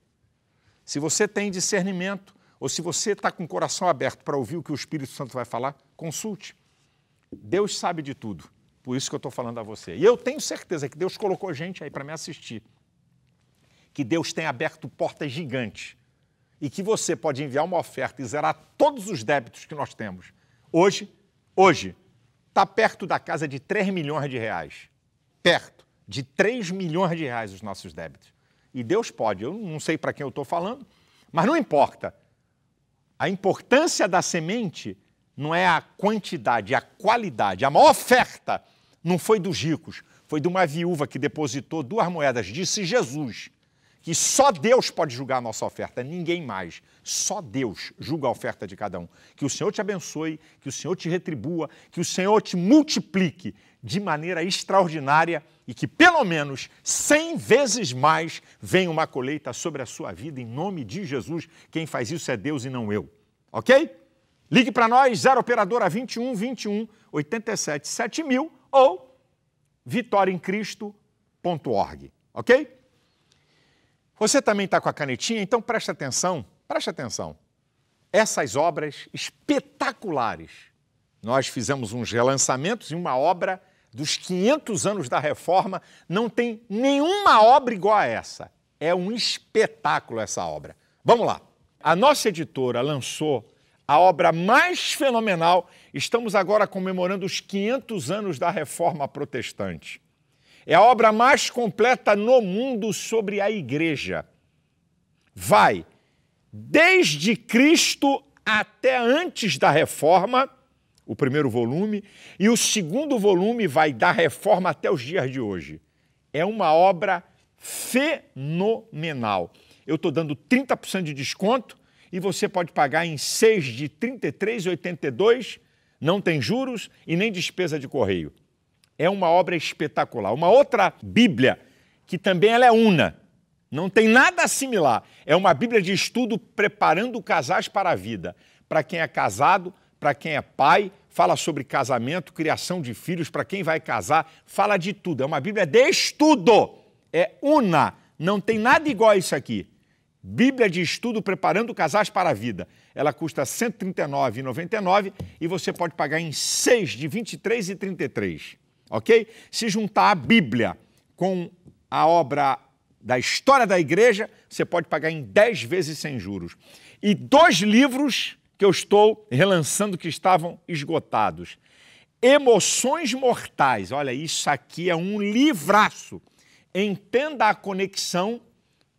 Se você tem discernimento, ou se você está com o coração aberto para ouvir o que o Espírito Santo vai falar, consulte. Deus sabe de tudo. Por isso que eu estou falando a você. E eu tenho certeza que Deus colocou gente aí para me assistir. Que Deus tem aberto portas gigantes. E que você pode enviar uma oferta e zerar todos os débitos que nós temos. Hoje, hoje, está perto da casa de 3 milhões de reais. Perto de 3 milhões de reais os nossos débitos. E Deus pode, eu não sei para quem eu estou falando, mas não importa. A importância da semente não é a quantidade, é a qualidade. A maior oferta não foi dos ricos, foi de uma viúva que depositou duas moedas. Disse Jesus que só Deus pode julgar a nossa oferta, ninguém mais. Só Deus julga a oferta de cada um. Que o Senhor te abençoe, que o Senhor te retribua, que o Senhor te multiplique de maneira extraordinária e que pelo menos cem vezes mais venha uma colheita sobre a sua vida em nome de Jesus. Quem faz isso é Deus e não eu. Ok? Ligue para nós, 0 operadora 21 21 87 7000 ou vitoriaemcristo.org. Ok? Você também está com a canetinha? Então preste atenção, preste atenção. Essas obras espetaculares. Nós fizemos uns relançamentos e uma obra dos 500 anos da reforma, não tem nenhuma obra igual a essa. É um espetáculo essa obra. Vamos lá. A nossa editora lançou a obra mais fenomenal. Estamos agora comemorando os 500 anos da reforma protestante. É a obra mais completa no mundo sobre a igreja. Vai desde Cristo até antes da reforma o primeiro volume, e o segundo volume vai da reforma até os dias de hoje. É uma obra fenomenal. Eu estou dando 30% de desconto e você pode pagar em 6 de R$ 33,82, não tem juros e nem despesa de correio. É uma obra espetacular. Uma outra Bíblia, que também ela é una, não tem nada similar. É uma Bíblia de estudo preparando casais para a vida. Para quem é casado, para quem é pai, fala sobre casamento, criação de filhos, para quem vai casar, fala de tudo. É uma Bíblia de estudo. É una. Não tem nada igual a isso aqui. Bíblia de estudo preparando casais para a vida. Ela custa R$ 139,99 e você pode pagar em 6 de R$ 23,33. Ok? Se juntar a Bíblia com a obra da história da igreja, você pode pagar em 10 vezes sem juros. E dois livros que eu estou relançando que estavam esgotados. Emoções Mortais. Olha, isso aqui é um livraço. Entenda a conexão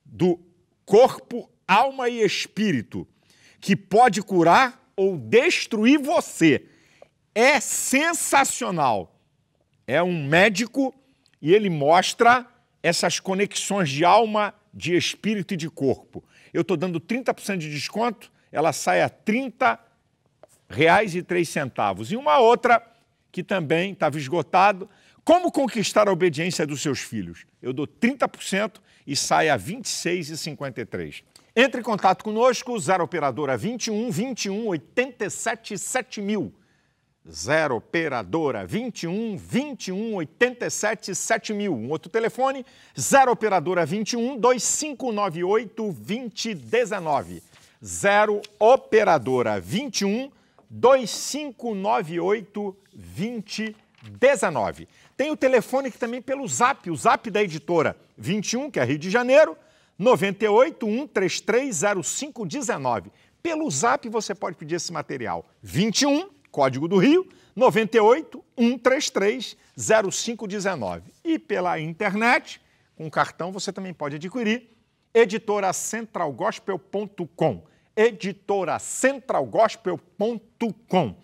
do corpo, alma e espírito, que pode curar ou destruir você. É sensacional. É um médico e ele mostra essas conexões de alma, de espírito e de corpo. Eu estou dando 30% de desconto, ela sai a 30 reais e três centavos. Uma outra que também estava esgotado, como conquistar a obediência dos seus filhos? Eu dou 30% e sai a 26,53. Entre em contato conosco, 0 operadora 21 21 87 7000. 0 operadora 21 21 87 7000. Um outro telefone, 0 operadora 21 2598 2019. 0 operadora 21 2598 2019. Tem o telefone que também pelo Zap, o Zap da editora 21, que é Rio de Janeiro, 98 133 0519. Pelo Zap você pode pedir esse material. 21, código do Rio, 98 133 0519. E pela internet, com cartão, você também pode adquirir editoracentralgospel.com. editoracentralgospel.com.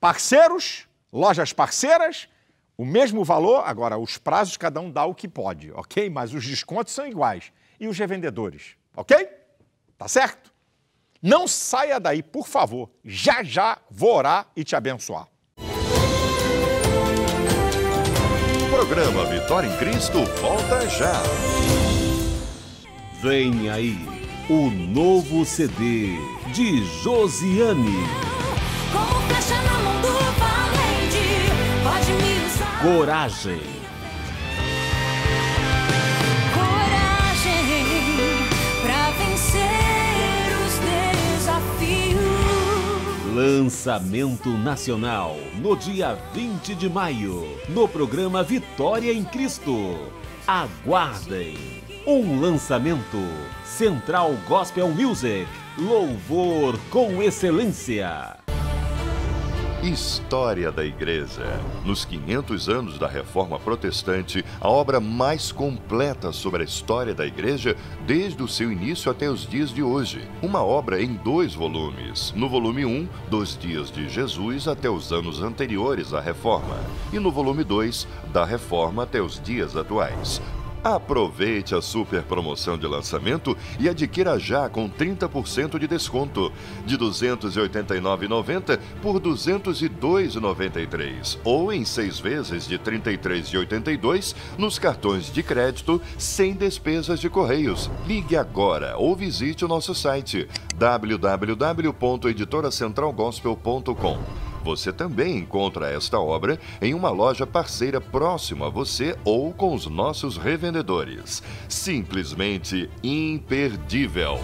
Parceiros, lojas parceiras, o mesmo valor, agora os prazos cada um dá o que pode, ok? Mas os descontos são iguais. E os revendedores, ok? Tá certo? Não saia daí, por favor. Já já vou orar e te abençoar. O programa Vitória em Cristo volta já. Vem aí o novo CD de Josiane. Como flecha na mão do valente, pode me usar. Coragem, Coragem lançamento nacional no dia 20 de maio, no programa Vitória em Cristo. Aguardem um lançamento Central Gospel Music, louvor com excelência. História da Igreja. Nos 500 anos da Reforma Protestante, a obra mais completa sobre a história da Igreja desde o seu início até os dias de hoje. Uma obra em dois volumes. No volume 1, dos dias de Jesus até os anos anteriores à Reforma. E no volume 2, da Reforma até os dias atuais. Aproveite a super promoção de lançamento e adquira já com 30% de desconto, de R$ 289,90 por R$ 202,93 ou em seis vezes de R$ 33,82 nos cartões de crédito sem despesas de correios. Ligue agora ou visite o nosso site www.editoracentralgospel.com. Você também encontra esta obra em uma loja parceira próxima a você ou com os nossos revendedores. Simplesmente imperdível.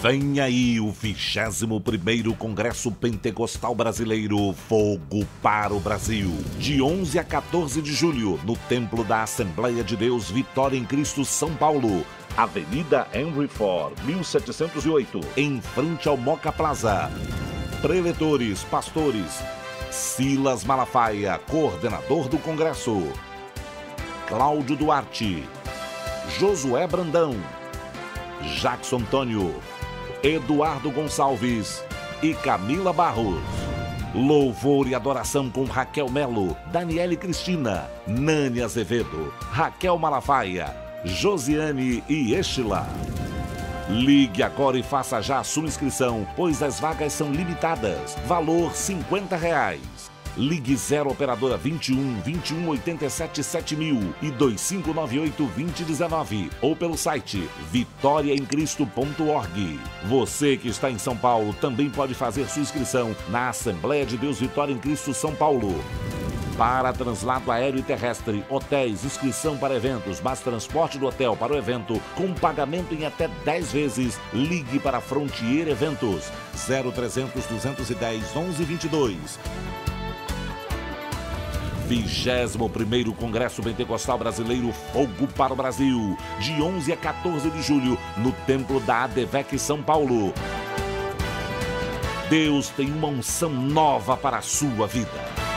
Vem aí o 21º Congresso Pentecostal Brasileiro Fogo para o Brasil. De 11 a 14 de julho, no Templo da Assembleia de Deus Vitória em Cristo, São Paulo. Avenida Henry Ford, 1708, em frente ao Moca Plaza. Preletores, pastores. Silas Malafaia, coordenador do Congresso. Cláudio Duarte. Josué Brandão. Jackson Antônio, Eduardo Gonçalves e Camila Barros. Louvor e adoração com Raquel Melo, Daniele Cristina, Nani Azevedo, Raquel Malafaia, Josiane e Estila. Ligue agora e faça já a sua inscrição, pois as vagas são limitadas. Valor 50 reais. Ligue 0 Operadora 21 21 87 7000 e 2598 2019 ou pelo site vitoriaemcristo.org. Você que está em São Paulo também pode fazer sua inscrição na Assembleia de Deus Vitória em Cristo São Paulo. Para translado aéreo e terrestre, hotéis, inscrição para eventos, mas transporte do hotel para o evento com pagamento em até 10 vezes, ligue para Frontier Eventos 0300 210 1122. 21º Congresso Pentecostal Brasileiro Fogo para o Brasil, de 11 a 14 de julho, no Templo da ADVEC São Paulo. Deus tem uma unção nova para a sua vida.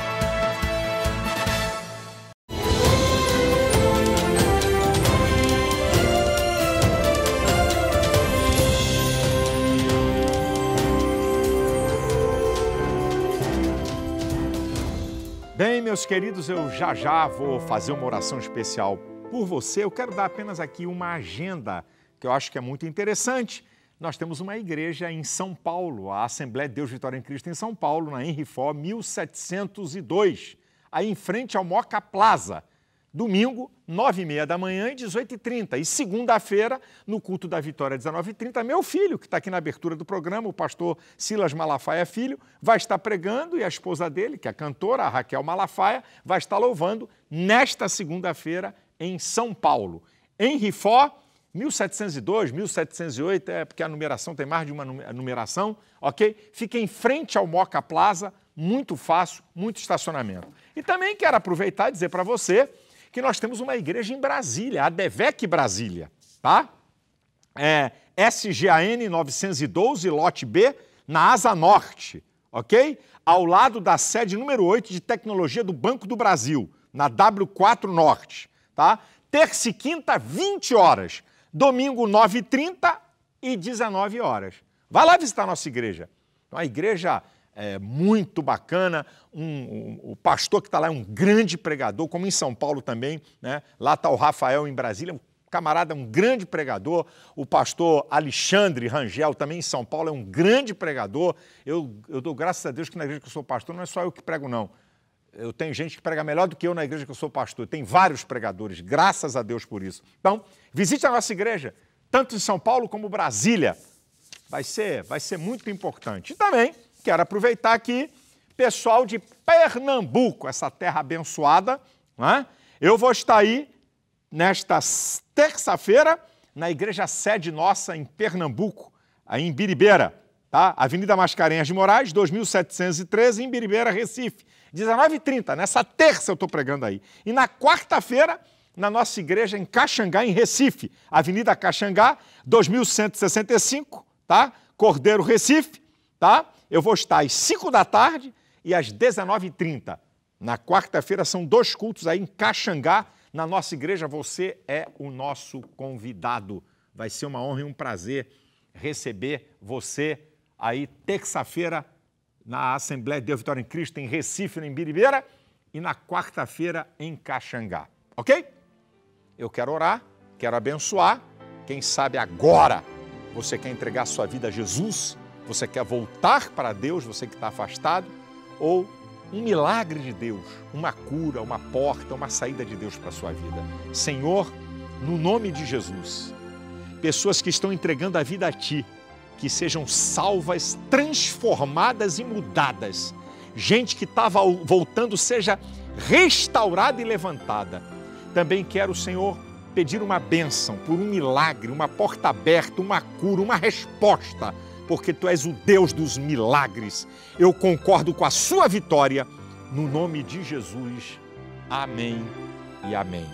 Meus queridos, eu já já vou fazer uma oração especial por você. Eu quero dar apenas aqui uma agenda que eu acho que é muito interessante. Nós temos uma igreja em São Paulo, a Assembleia de Deus Vitória em Cristo em São Paulo, na Henry Ford, 1702, aí em frente ao Moca Plaza. Domingo, 9h30 da manhã e 18h30. E segunda-feira, no culto da Vitória, 19h30, meu filho, que está aqui na abertura do programa, o pastor Silas Malafaia Filho, vai estar pregando e a esposa dele, que é a cantora, a Raquel Malafaia, vai estar louvando nesta segunda-feira em São Paulo. Em Rifó, 1702, 1708, é porque a numeração tem mais de uma numeração, ok? Fica em frente ao Moca Plaza, muito fácil, muito estacionamento. E também quero aproveitar e dizer para você que nós temos uma igreja em Brasília, a Devec Brasília, tá? É SGAN 912, lote B, na Asa Norte, ok? Ao lado da sede número 8 de tecnologia do Banco do Brasil, na W4 Norte, tá? Terça e quinta, 20 horas. Domingo, 9h30 e 19 horas. Vai lá visitar a nossa igreja. Uma igreja é, muito bacana. Um, um, o pastor que está lá é um grande pregador, como em São Paulo também. Né? Lá está o Rafael em Brasília, um camarada, um grande pregador. O pastor Alexandre Rangel, também em São Paulo, é um grande pregador. Eu, eu dou graças a Deus que na igreja que eu sou pastor não é só eu que prego, não. Eu tenho gente que prega melhor do que eu na igreja que eu sou pastor. Tem vários pregadores, graças a Deus por isso. Então, visite a nossa igreja, tanto em São Paulo como Brasília. Vai ser, vai ser muito importante. E também quero aproveitar aqui, pessoal de Pernambuco, essa terra abençoada, né? eu vou estar aí nesta terça-feira na igreja sede nossa em Pernambuco, aí em Biribeira, tá? Avenida Mascarenhas de Moraes, 2713, em Biribeira, Recife. 19h30, nessa terça eu estou pregando aí. E na quarta-feira, na nossa igreja em Caxangá, em Recife, Avenida Caxangá, 2165, tá? Cordeiro, Recife, tá? Eu vou estar às 5 da tarde e às 19h30. Na quarta-feira são dois cultos aí em Caxangá, na nossa igreja. Você é o nosso convidado. Vai ser uma honra e um prazer receber você aí terça-feira na Assembleia de Deus Vitória em Cristo, em Recife, em Biribeira, e na quarta-feira em Caxangá. Ok? Eu quero orar, quero abençoar. Quem sabe agora você quer entregar sua vida a Jesus você quer voltar para Deus, você que está afastado, ou um milagre de Deus, uma cura, uma porta, uma saída de Deus para a sua vida. Senhor, no nome de Jesus, pessoas que estão entregando a vida a Ti, que sejam salvas, transformadas e mudadas. Gente que estava voltando seja restaurada e levantada. Também quero, Senhor, pedir uma bênção por um milagre, uma porta aberta, uma cura, uma resposta porque tu és o Deus dos milagres. Eu concordo com a sua vitória, no nome de Jesus. Amém e amém.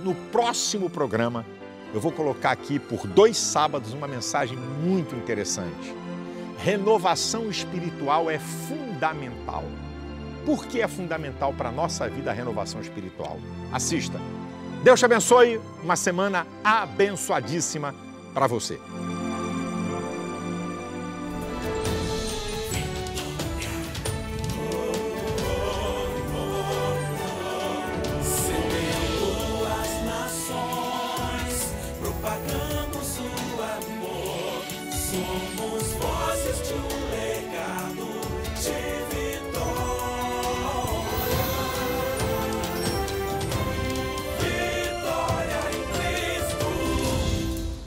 No próximo programa, eu vou colocar aqui por dois sábados uma mensagem muito interessante. Renovação espiritual é fundamental. Por que é fundamental para a nossa vida a renovação espiritual? Assista. Deus te abençoe. Uma semana abençoadíssima para você.